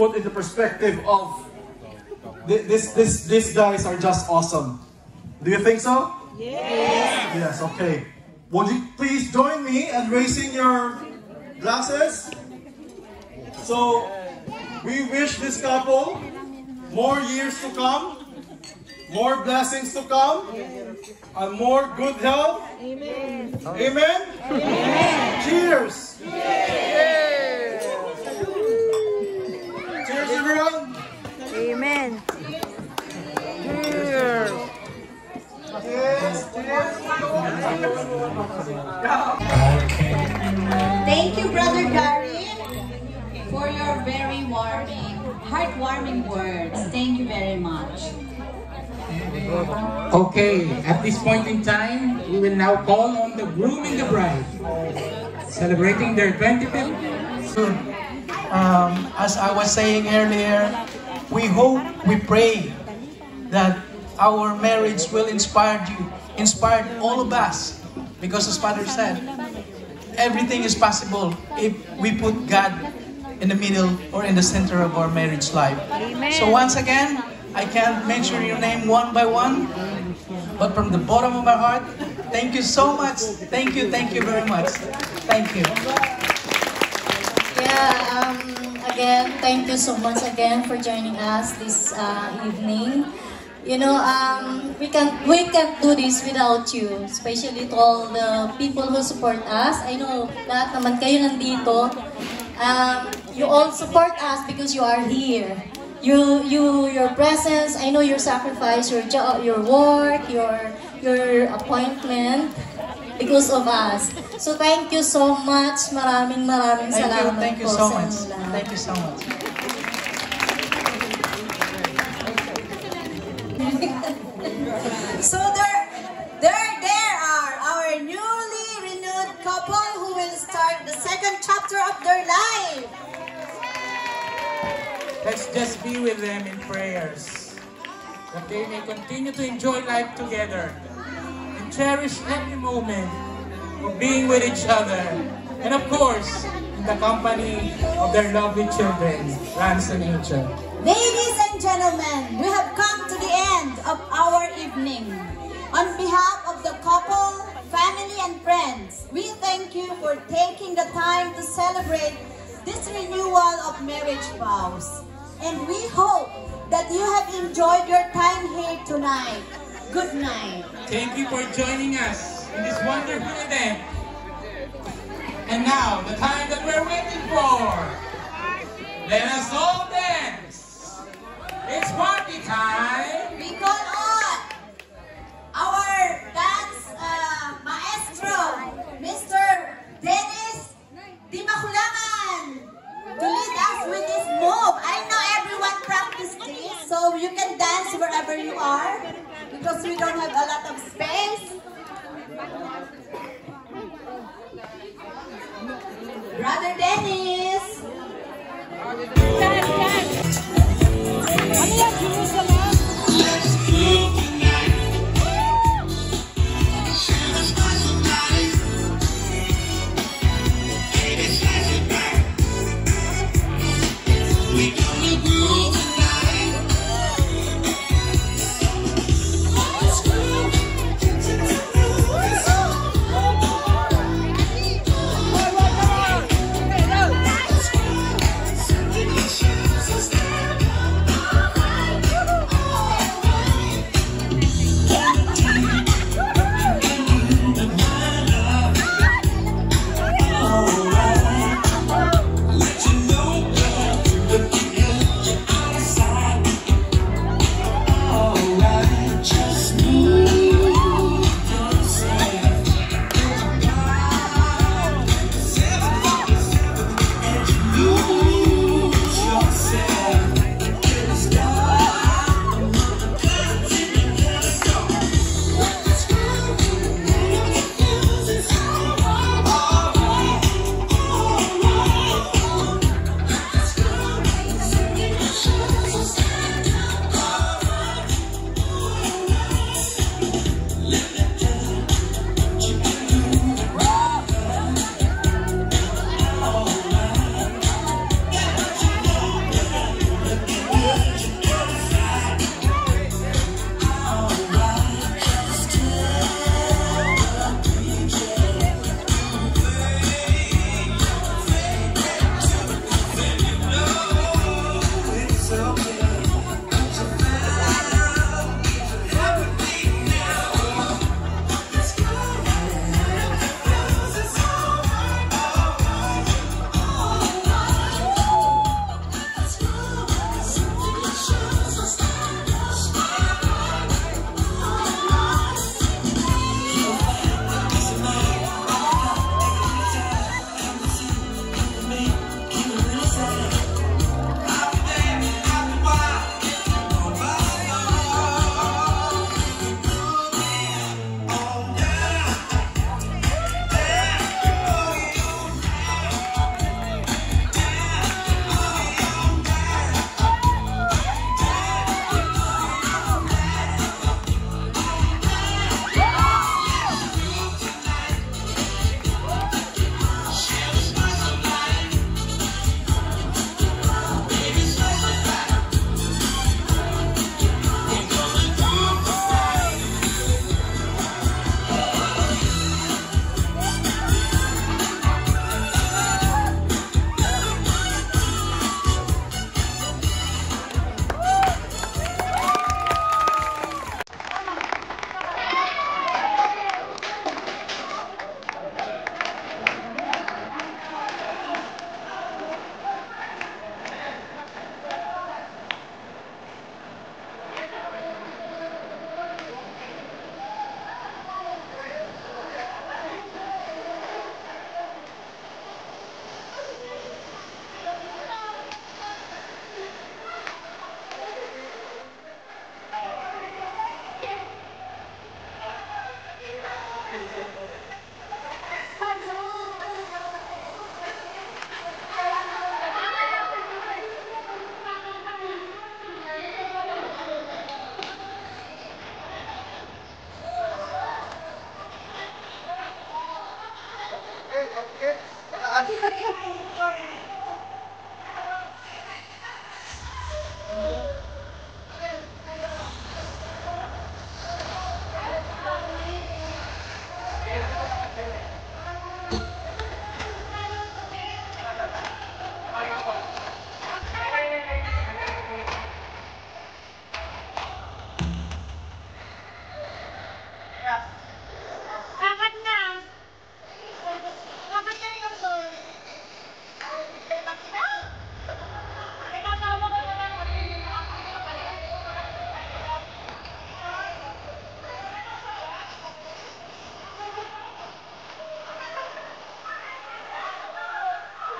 put into perspective of thi- this this these guys are just awesome. Do you think so? Yes. Yes. Okay. Would you please join me in raising your glasses? So we wish this couple more years to come, more blessings to come, and more good health. Amen. Amen. Cheers. Cheers, everyone. Amen. Cheers. Cheers. Thank you, Brother Gary, for your very warming, heartwarming words. Thank you very much. Okay, at this point in time, we will now call on the groom and the bride, celebrating their 25th. soon. Um, as I was saying earlier, we hope, we pray that our marriage will inspire you, inspire all of us. Because as Father said, everything is possible if we put God in the middle or in the center of our marriage life. So once again, I can't mention your name one by one, but from the bottom of my heart, thank you so much. Thank you, thank you very much. Thank you. Yeah, um, again, thank you so much again for joining us this uh, evening. You know, um, we can we can't do this without you, especially to all the people who support us. I know lahat naman kayo nandito. Um, you all support us because you are here. You, you, your presence. I know your sacrifice, your job, your work, your your appointment because of us. So thank you so much. Maraming maraming Thank you, thank you so much. Thank you so much. So there, there, there are our newly renewed couple who will start the second chapter of their life. Let's just be with them in prayers, that they may continue to enjoy life together and cherish every moment of being with each other, and of course, in the company of their lovely children, Ransom Ladies and gentlemen, we have come to the end of our evening. On behalf of the couple, family, and friends, we thank you for taking the time to celebrate this renewal of marriage vows. And we hope that you have enjoyed your time here tonight. Good night. Thank you for joining us in this wonderful event. And now, the time that we're waiting for. Let us all dance. It's party time. i'm Dad, Jerusalem.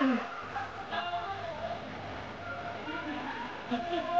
Thank you.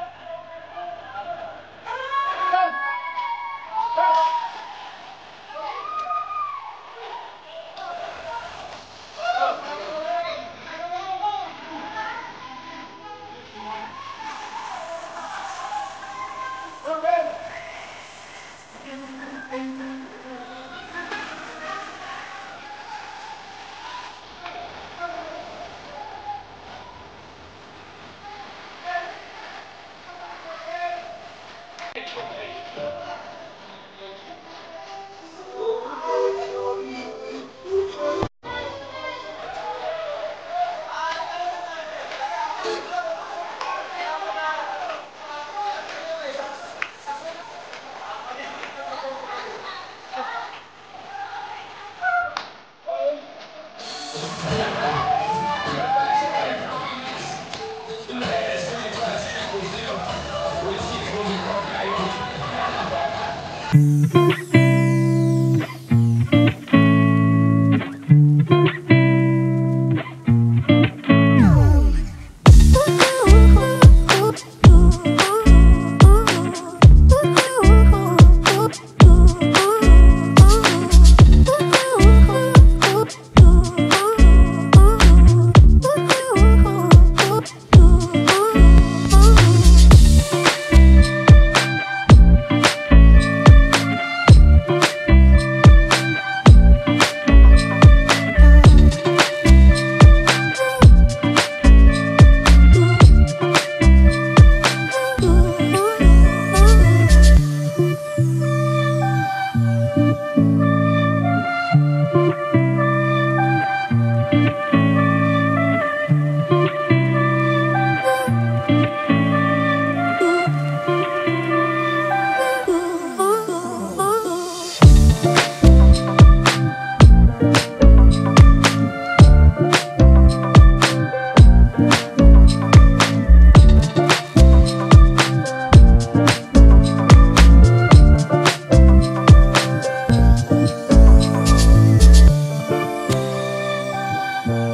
Family.